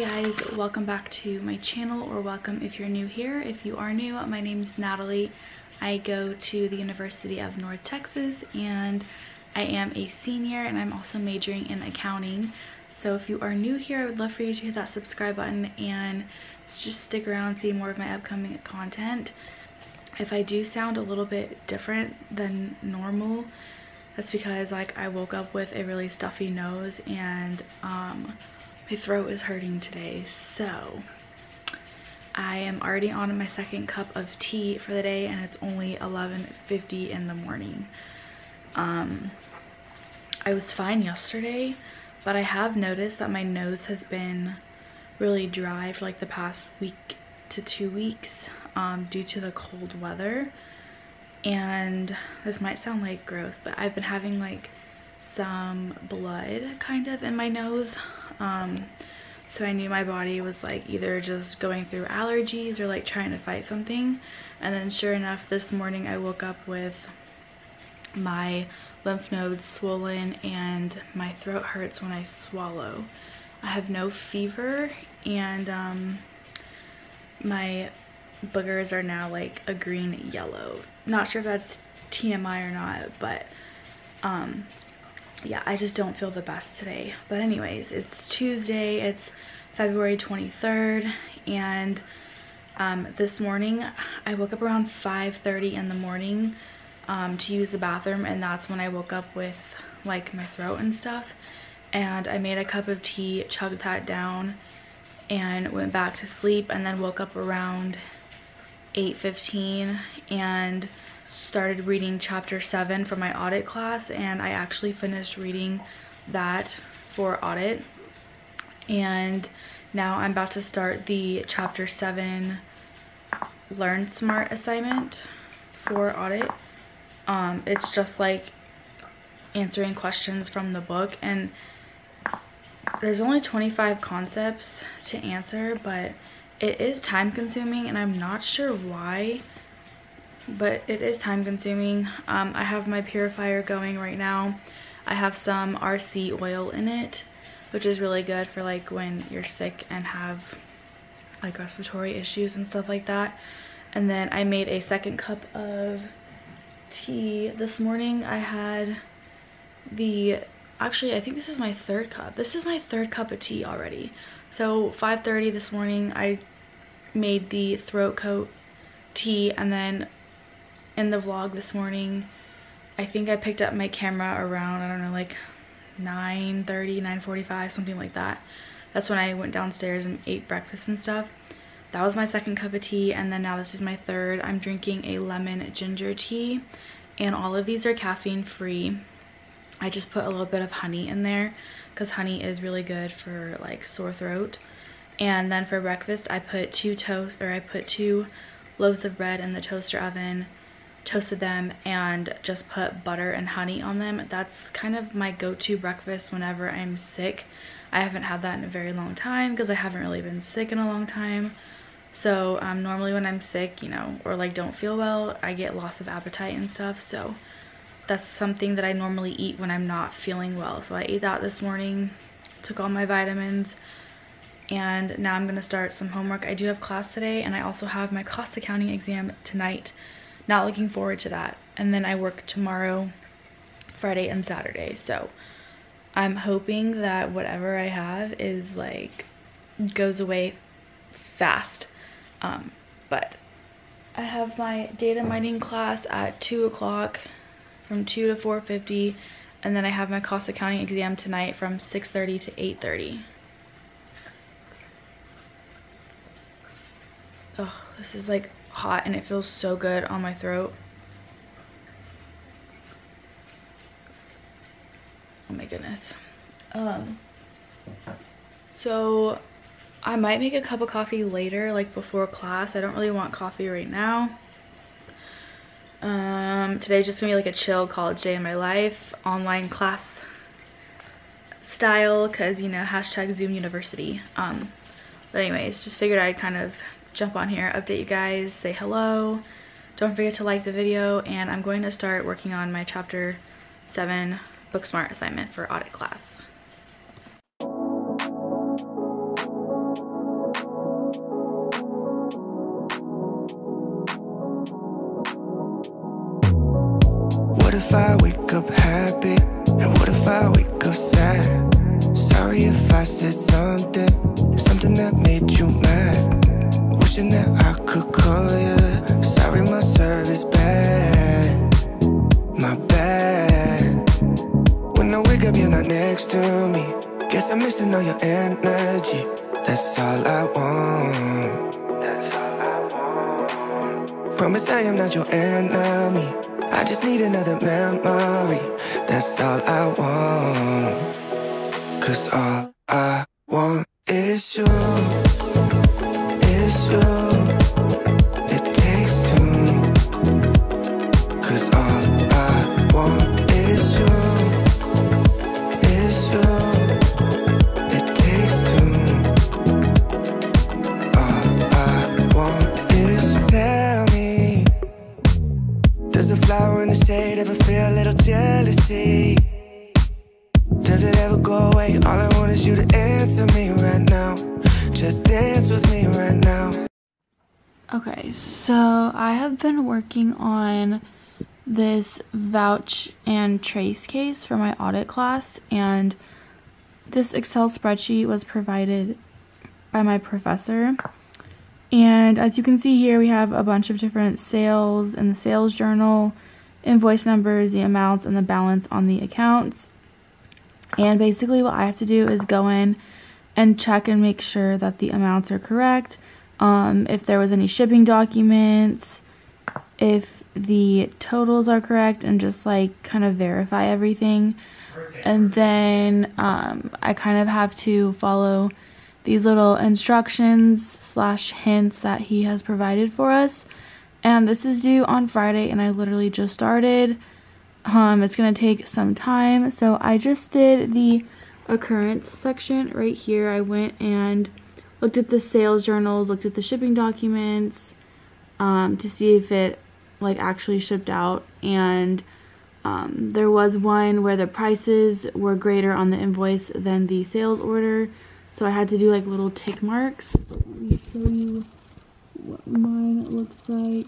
Guys, welcome back to my channel or welcome if you're new here. If you are new, my name is Natalie. I go to the University of North Texas and I am a senior and I'm also majoring in accounting. So if you are new here, I would love for you to hit that subscribe button and just stick around see more of my upcoming content. If I do sound a little bit different than normal, that's because like I woke up with a really stuffy nose and um, my throat is hurting today so I am already on my second cup of tea for the day and it's only 11.50 in the morning. Um, I was fine yesterday but I have noticed that my nose has been really dry for like the past week to two weeks um, due to the cold weather and this might sound like gross but I've been having like some blood kind of in my nose um, so I knew my body was like either just going through allergies or like trying to fight something. And then sure enough, this morning I woke up with my lymph nodes swollen and my throat hurts when I swallow. I have no fever and um, my boogers are now like a green yellow. Not sure if that's TMI or not, but um, yeah, I just don't feel the best today. But anyways, it's Tuesday, it's February 23rd, and um, this morning I woke up around 5.30 in the morning um, to use the bathroom, and that's when I woke up with like my throat and stuff. And I made a cup of tea, chugged that down, and went back to sleep, and then woke up around 8.15 and started reading chapter 7 for my audit class and I actually finished reading that for audit. And now I'm about to start the chapter 7 LearnSmart assignment for audit. Um, it's just like answering questions from the book and there's only 25 concepts to answer but it is time consuming and I'm not sure why but it is time consuming. Um, I have my purifier going right now. I have some RC oil in it, which is really good for like when you're sick and have like respiratory issues and stuff like that. And then I made a second cup of tea this morning. I had the, actually I think this is my third cup. This is my third cup of tea already. So 5.30 this morning I made the throat coat tea and then in the vlog this morning. I think I picked up my camera around, I don't know, like 9 30 9 45 something like that. That's when I went downstairs and ate breakfast and stuff. That was my second cup of tea and then now this is my third. I'm drinking a lemon ginger tea and all of these are caffeine free. I just put a little bit of honey in there because honey is really good for like sore throat. And then for breakfast, I put two toast or I put two loaves of bread in the toaster oven, toasted them, and just put butter and honey on them. That's kind of my go-to breakfast whenever I'm sick. I haven't had that in a very long time because I haven't really been sick in a long time. So um, normally when I'm sick, you know, or like don't feel well, I get loss of appetite and stuff. So that's something that I normally eat when I'm not feeling well. So I ate that this morning, took all my vitamins, and now I'm gonna start some homework. I do have class today and I also have my cost accounting exam tonight. Not looking forward to that. And then I work tomorrow, Friday and Saturday. So I'm hoping that whatever I have is like goes away fast. Um, but I have my data mining class at 2 o'clock from 2 to 4.50 and then I have my cost accounting exam tonight from 6.30 to 8.30. Oh, this is like hot and it feels so good on my throat. Oh my goodness. Um, so I might make a cup of coffee later, like before class. I don't really want coffee right now. Um, today's just gonna be like a chill college day in my life, online class style, cause you know, hashtag Zoom University. Um, but anyways, just figured I'd kind of jump on here, update you guys, say hello. Don't forget to like the video, and I'm going to start working on my chapter 7 Booksmart assignment for audit class. Promise I am not your enemy. I just need another memory. That's all I want. Cause all I want is you. Now. Just dance with me right now. Okay, so I have been working on this vouch and trace case for my audit class and this Excel spreadsheet was provided by my professor. And as you can see here, we have a bunch of different sales in the sales journal, invoice numbers, the amounts, and the balance on the accounts. And basically what I have to do is go in and check and make sure that the amounts are correct. Um, if there was any shipping documents, if the totals are correct, and just like kind of verify everything. And then um, I kind of have to follow these little instructions slash hints that he has provided for us. And this is due on Friday, and I literally just started. Um, it's gonna take some time, so I just did the occurrence section right here. I went and looked at the sales journals, looked at the shipping documents um, to see if it like actually shipped out, and um, there was one where the prices were greater on the invoice than the sales order, so I had to do like little tick marks. Let me show you what mine looks like.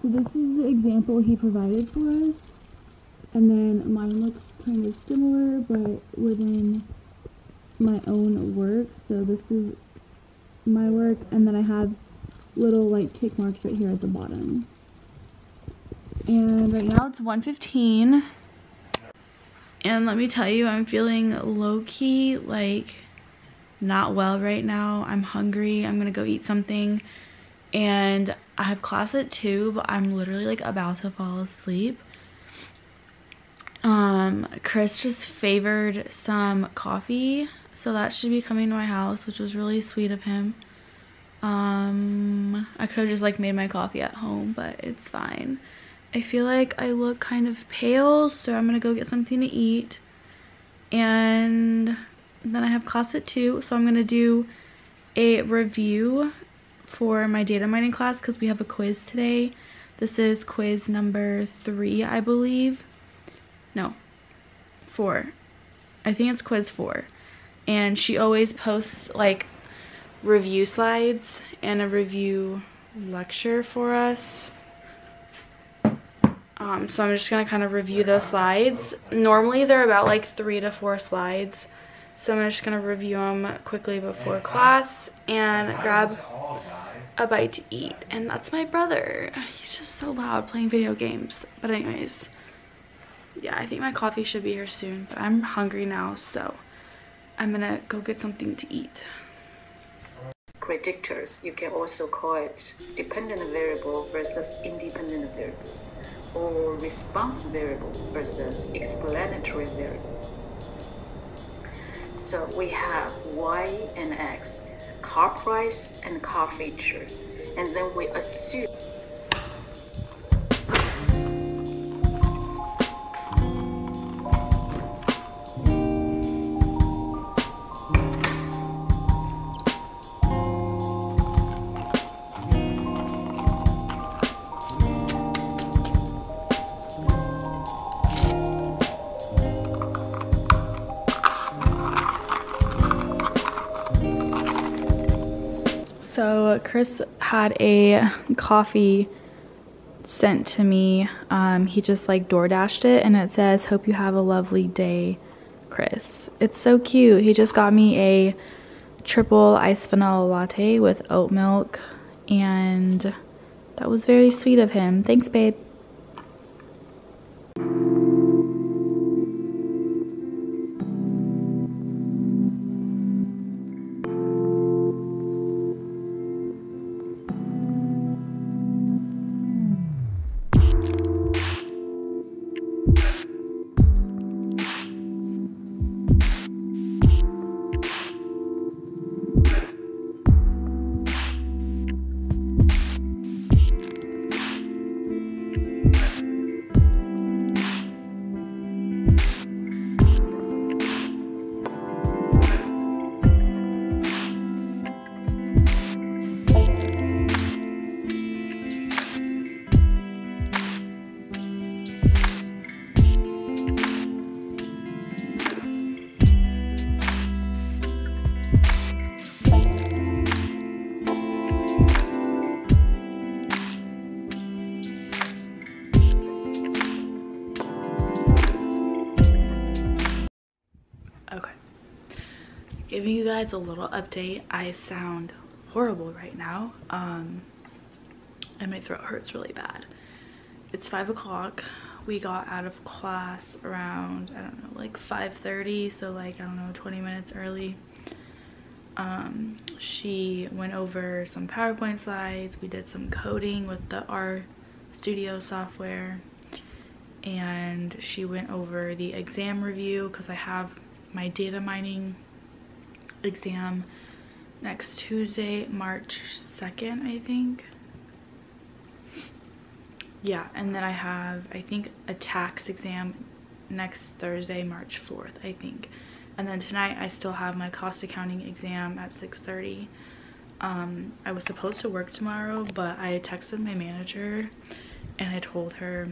So this is the example he provided for us. And then mine looks kind of similar, but within my own work. So this is my work, and then I have little like tick marks right here at the bottom. And right now it's 1:15. And let me tell you, I'm feeling low-key, like, not well right now. I'm hungry. I'm gonna go eat something. And I have class at 2, but I'm literally, like, about to fall asleep. Um, Chris just favored some coffee. So that should be coming to my house, which was really sweet of him. Um, I could have just like made my coffee at home, but it's fine. I feel like I look kind of pale, so I'm gonna go get something to eat. And then I have class at 2, so I'm gonna do a review for my data mining class because we have a quiz today. This is quiz number 3, I believe. No, 4. I think it's quiz 4. And she always posts like review slides and a review lecture for us. Um, so I'm just going to kind of review those slides. Normally they're about like three to four slides. So I'm just going to review them quickly before class and grab a bite to eat. And that's my brother. He's just so loud playing video games. But anyways, yeah, I think my coffee should be here soon. But I'm hungry now, so I'm to go get something to eat predictors. You can also call it dependent variable versus independent variables or response variable versus explanatory variables. So we have y and x, car price and car features, and then we assume Chris had a coffee sent to me. Um, he just like door dashed it and it says, Hope you have a lovely day, Chris. It's so cute. He just got me a triple iced vanilla latte with oat milk and that was very sweet of him. Thanks, babe. Guys a little update. I sound horrible right now. Um, and my throat hurts really bad. It's 5 o'clock. We got out of class around, I don't know, like 5.30. So like, I don't know, 20 minutes early. Um, she went over some PowerPoint slides. We did some coding with the R Studio software. And she went over the exam review because I have my data mining exam next Tuesday, March 2nd, I think. Yeah, and then I have, I think, a tax exam next Thursday, March 4th, I think. And then tonight I still have my cost accounting exam at 6.30. Um, I was supposed to work tomorrow, but I texted my manager and I told her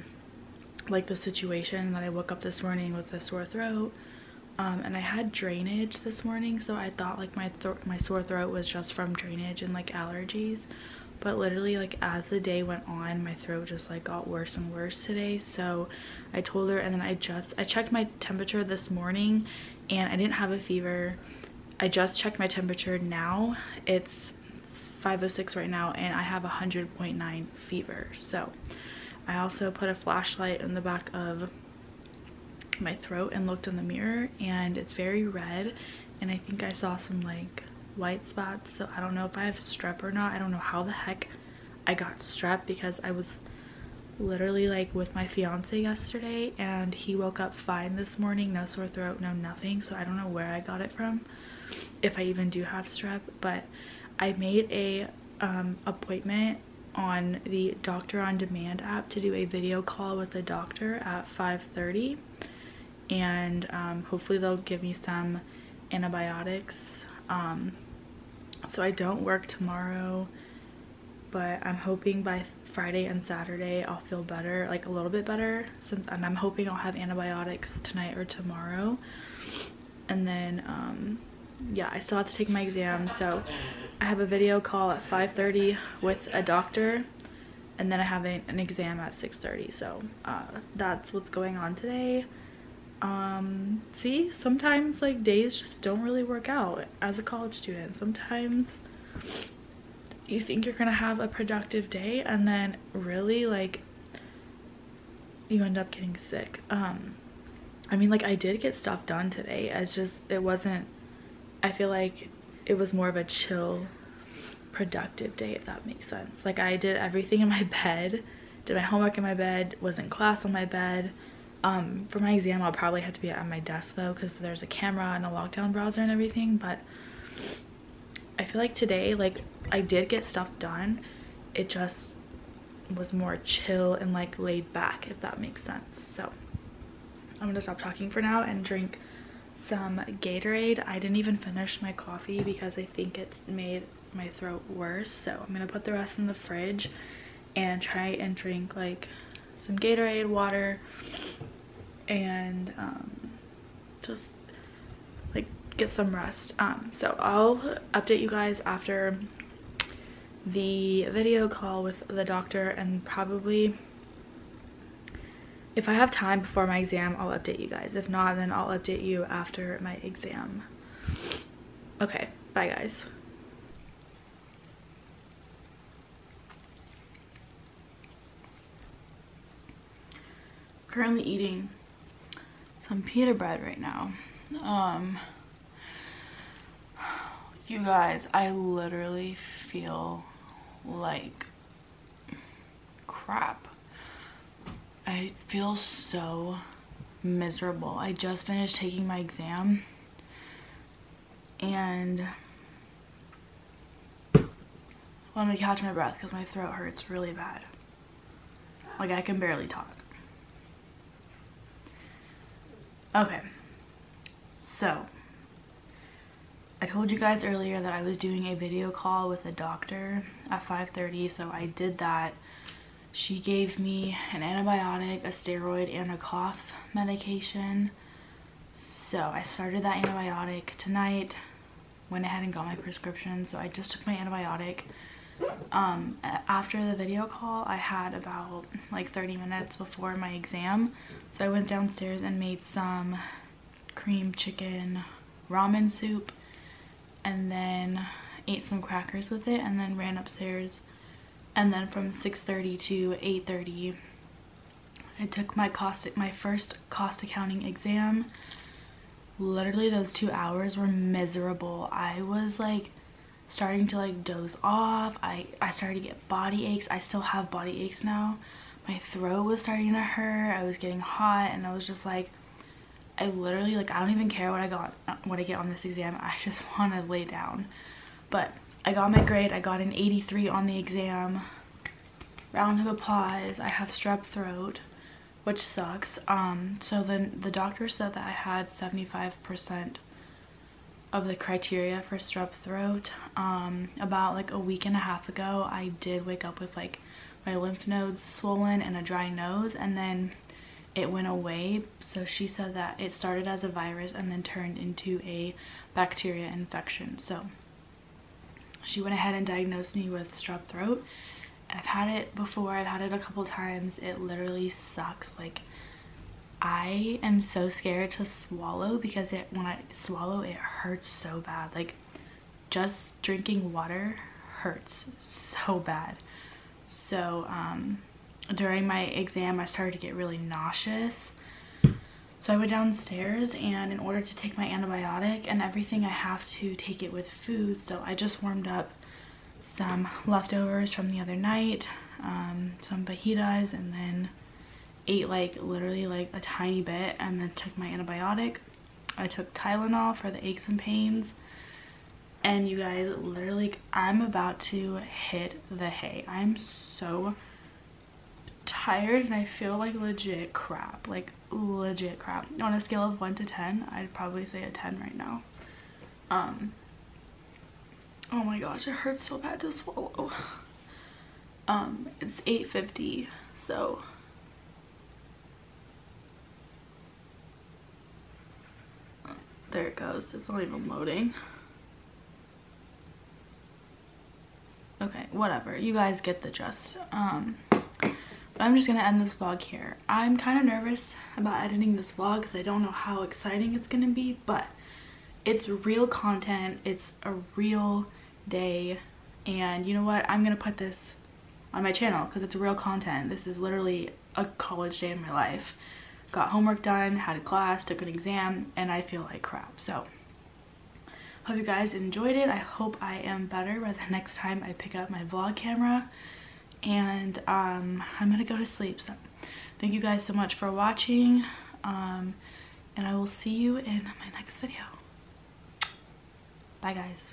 like the situation that I woke up this morning with a sore throat um, and I had drainage this morning so I thought like my my sore throat was just from drainage and like allergies. But literally like as the day went on my throat just like got worse and worse today. So I told her and then I just I checked my temperature this morning and I didn't have a fever. I just checked my temperature now. It's 506 right now and I have 100.9 fever. So I also put a flashlight in the back of my throat and looked in the mirror and it's very red and I think I saw some like white spots so I don't know if I have strep or not. I don't know how the heck I got strep because I was literally like with my fiance yesterday and he woke up fine this morning no sore throat no nothing so i don't know where i got it from if i even do have strep but i made a um, appointment on the doctor on demand app to do a video call with the doctor at 5:30, and um, hopefully they'll give me some antibiotics um, so i don't work tomorrow but i'm hoping by Friday and Saturday I'll feel better, like a little bit better. Since, and I'm hoping I'll have antibiotics tonight or tomorrow. And then, um, yeah, I still have to take my exam. So I have a video call at 5.30 with a doctor. And then I have an exam at 6.30. So uh, that's what's going on today. Um, see, sometimes like days just don't really work out as a college student. Sometimes you think you're gonna have a productive day and then really like you end up getting sick. Um i mean like i did get stuff done today. It's just it wasn't i feel like it was more of a chill productive day if that makes sense. Like i did everything in my bed did my homework in my bed was in class on my bed um for my exam i'll probably have to be at my desk though because there's a camera and a lockdown browser and everything but I feel like today, like I did get stuff done. It just was more chill and like laid back, if that makes sense. So I'm gonna stop talking for now and drink some Gatorade. I didn't even finish my coffee because I think it made my throat worse. So I'm gonna put the rest in the fridge and try and drink like some Gatorade, water, and um, just like get some rest. Um so i'll update you guys after the video call with the doctor and probably if i have time before my exam i'll update you guys. If not then i'll update you after my exam. Okay bye guys. Currently eating some pita bread right now um you guys, I literally feel like crap. I feel so miserable. I just finished taking my exam and let me catch my breath because my throat hurts really bad. Like I can barely talk. Okay, so I told you guys earlier that I was doing a video call with a doctor at 5.30, so I did that. She gave me an antibiotic, a steroid, and a cough medication. So I started that antibiotic tonight, went ahead and got my prescription. So I just took my antibiotic. Um, after the video call, I had about like 30 minutes before my exam. So I went downstairs and made some cream chicken ramen soup and then ate some crackers with it and then ran upstairs. And then from 6.30 to 8.30 I took my cost my first cost accounting exam. Literally those two hours were miserable. I was like starting to like doze off. I I started to get body aches. I still have body aches now. My throat was starting to hurt. I was getting hot and I was just like I literally like I don't even care what I got what I get on this exam. I just want to lay down. But I got my grade. I got an 83 on the exam. Round of applause. I have strep throat which sucks. Um so then the doctor said that I had 75 percent of the criteria for strep throat um about like a week and a half ago I did wake up with like my lymph nodes swollen and a dry nose and then it went away. So she said that it started as a virus and then turned into a bacteria infection. So she went ahead and diagnosed me with strep throat. I've had it before. I've had it a couple times. It literally sucks. Like I am so scared to swallow because it when I swallow it hurts so bad. Like just drinking water hurts so bad. So um during my exam I started to get really nauseous. So I went downstairs and in order to take my antibiotic and everything I have to take it with food. So I just warmed up some leftovers from the other night um, some fajitas and then ate like literally like a tiny bit and then took my antibiotic. I took Tylenol for the aches and pains. And you guys, literally, I'm about to hit the hay. I'm so tired and I feel like legit crap. Like legit crap. On a scale of 1 to 10, I'd probably say a 10 right now. Um, oh my gosh, it hurts so bad to swallow. Um, it's 8.50, so there it goes. It's not even loading. Okay, whatever. You guys get the gist. Um, but I'm just gonna end this vlog here. I'm kind of nervous about editing this vlog because I don't know how exciting it's gonna be, but it's real content. It's a real day. And you know what? I'm gonna put this on my channel because it's real content. This is literally a college day in my life. Got homework done, had a class, took an exam, and I feel like crap. So, hope you guys enjoyed it. I hope I am better by the next time I pick up my vlog camera. And um, I'm gonna go to sleep. So, thank you guys so much for watching. Um, and I will see you in my next video. Bye guys.